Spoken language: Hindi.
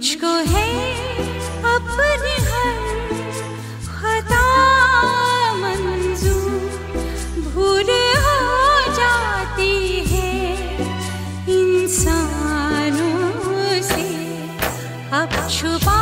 मुझको है अपने हर खता मंजूर भूल हो जाती है इंसानों से। अब छुपा